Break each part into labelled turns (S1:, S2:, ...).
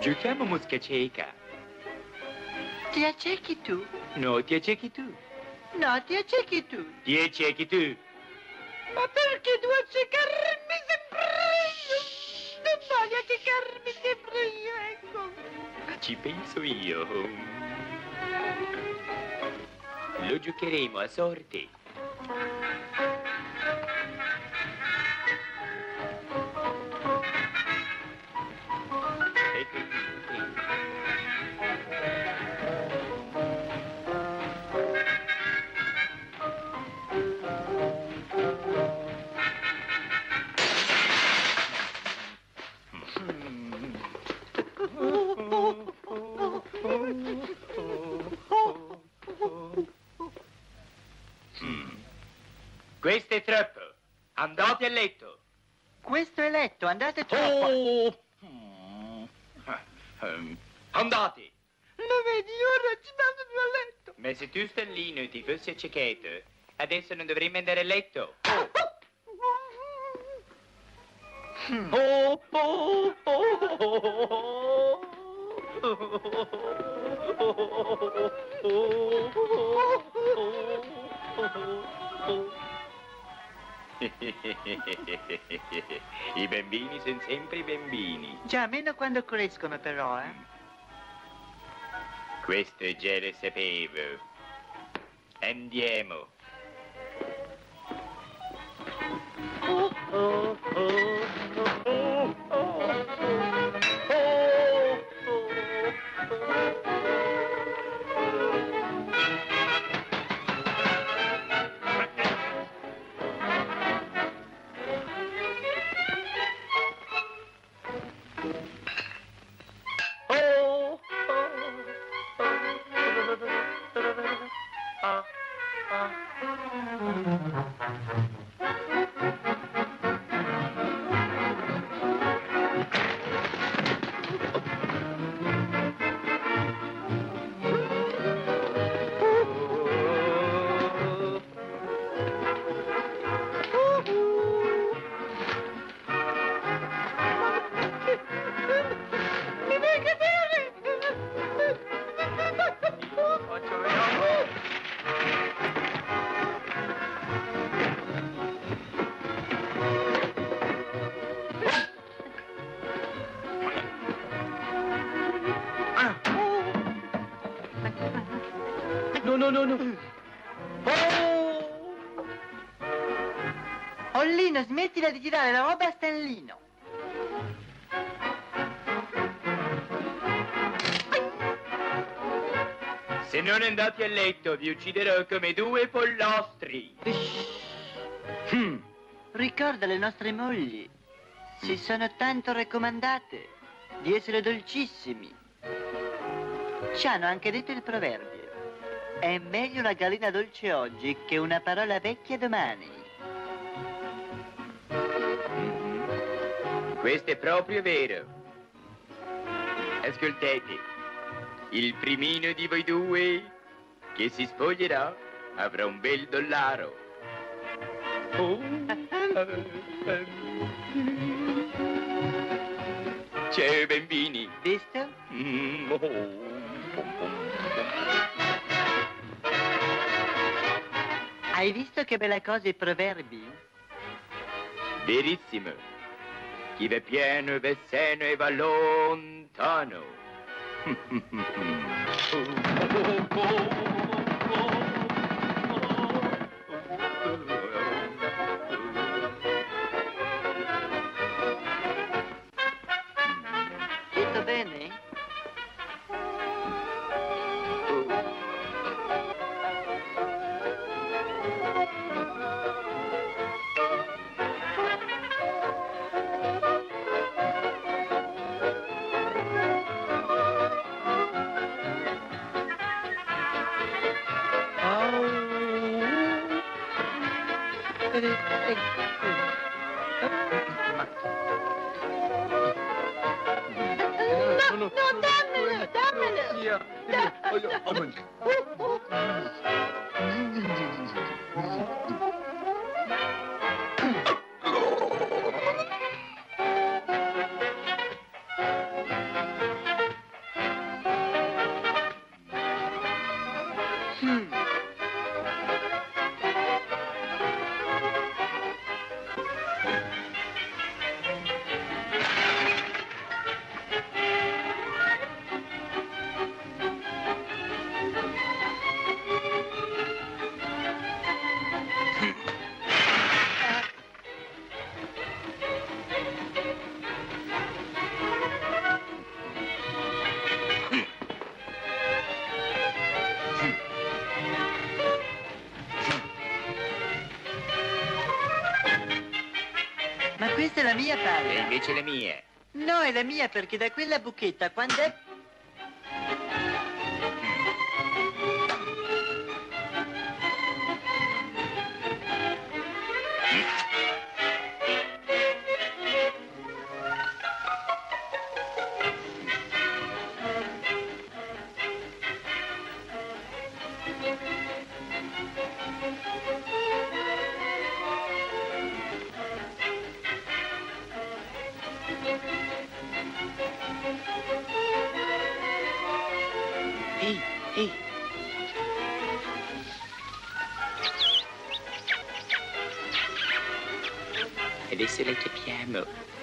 S1: Giochiamo mosca cieca.
S2: Ti accechi tu?
S1: No, ti accechi tu.
S2: No, ti accechi tu.
S1: Ti accechi tu.
S2: Ma perché devo accecarmi sempre io? Non voglio accecarmi sempre io, ecco.
S1: Ci penso io. Lo giocheremo a sorte. Questo è troppo. Andate a letto.
S2: Questo è letto, andate troppo.
S1: Oh! Mm. Ehm, Andate.
S2: Lo vedi, ora ci mandano a letto.
S1: Ma se tu Stellino ti fossi accecato, adesso non dovremmo andare a letto. Oh, oh, oh, I bambini sono sempre i bambini.
S2: Già, meno quando crescono però, eh.
S1: Questo già lo sapevo. Andiamo.
S2: Mi
S1: No, no, no.
S2: Ollino, smettila di tirare la roba a Stellino.
S1: Se non andate a letto, vi ucciderò come due pollostri. Hmm.
S2: Ricorda le nostre mogli. Si sono tanto raccomandate di essere dolcissimi. Ci hanno anche detto il proverbio. È meglio una gallina dolce oggi che una parola vecchia domani.
S1: Questo è proprio vero. Ascoltate, il primino di voi due che si spoglierà avrà un bel dollaro. Oh. Ciao bambini.
S2: Visto?
S1: Mm, oh.
S2: Hai visto che bella cosa i proverbi?
S1: Verissimo. Chi va piano va sano e va lontano.
S3: No, no.
S4: No, dammelo, dammelo.
S3: Via. Voglio- oh,
S2: Hmm. Mia
S1: E
S2: palla.
S1: invece le mie.
S2: No, è la mia perché da quella buchetta quando è...
S1: Ehi, ehi. Adesso le capiamo. Shh.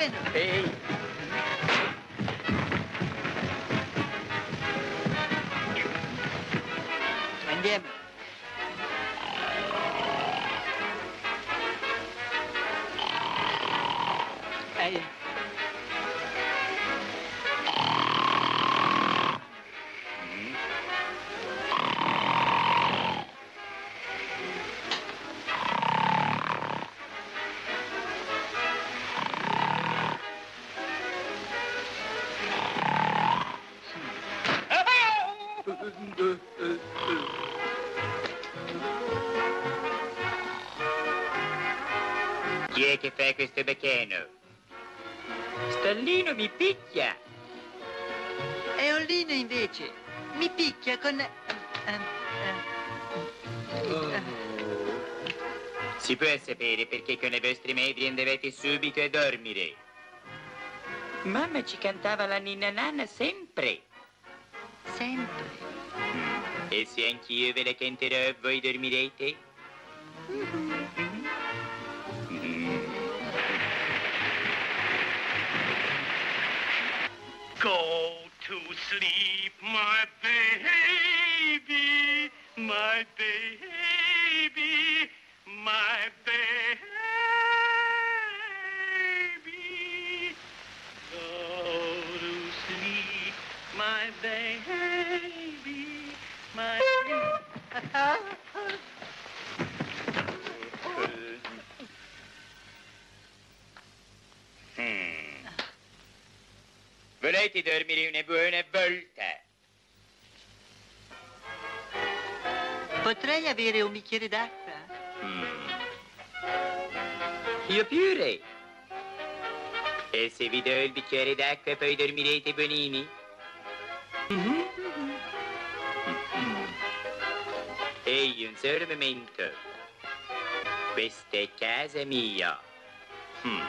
S2: Arrivano.
S1: Ehi, Chi è che fa questo bacchino? Stallino mi picchia.
S2: E Ollino invece mi picchia con... ehm, ehm, ehm,
S1: Si può sapere perché con le vostre madri andavate subito a dormire? Mamma ci cantava la ninna nanna sempre.
S2: sempre.
S1: E se anch'io ve la canterò, voi dormirete?
S5: Go to sleep, my baby, my baby, my baby.
S1: Hmm. Volete dormire una buona volta?
S2: Potrei avere un bicchiere d'acqua?
S1: Mm. Io pure. E se vi do il bicchiere d'acqua poi dormirete bonini? Ehi, un solo momento. Questa è casa mia. Hmm.